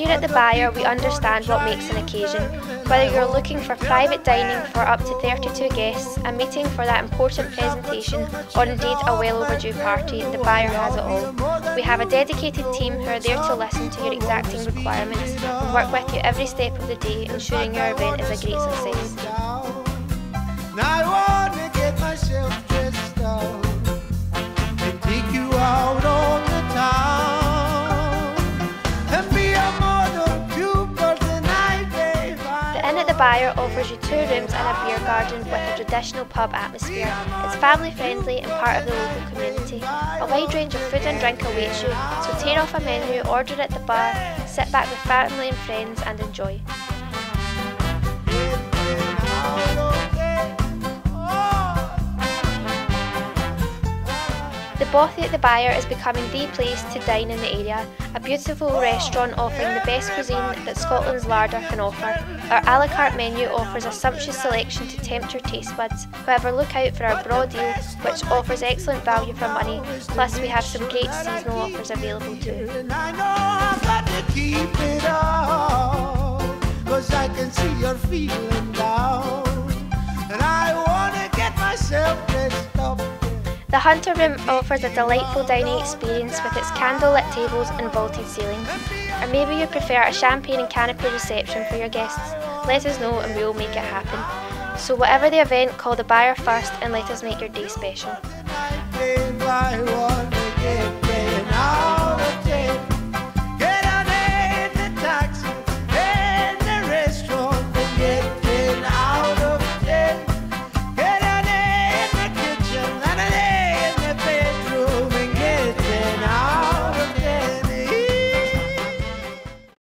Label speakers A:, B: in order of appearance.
A: at the Byre, we understand what makes an occasion. Whether you're looking for private dining for up to 32 guests, a meeting for that important presentation, or indeed a well overdue party, the Byre has it all. We have a dedicated team who are there to listen to your exacting requirements and work with you every step of the day, ensuring your event is a great success. The Byre offers you two rooms and a beer garden with a traditional pub atmosphere. It's family friendly and part of the local community. A wide range of food and drink awaits you, so tear off a menu, order at the bar, sit back with family and friends and enjoy. Bothy at the Byre is becoming the place to dine in the area, a beautiful restaurant offering the best cuisine that Scotland's larder can offer. Our a la carte menu offers a sumptuous selection to tempt your taste buds, however look out for our broad deal which offers excellent value for money, plus we have some great seasonal offers available too. The Hunter Room offers a delightful dining experience with its candlelit tables and vaulted ceilings. Or maybe you prefer a champagne and canopy reception for your guests. Let us know and we will make it happen. So whatever the event, call the Byre first and let us make your day special.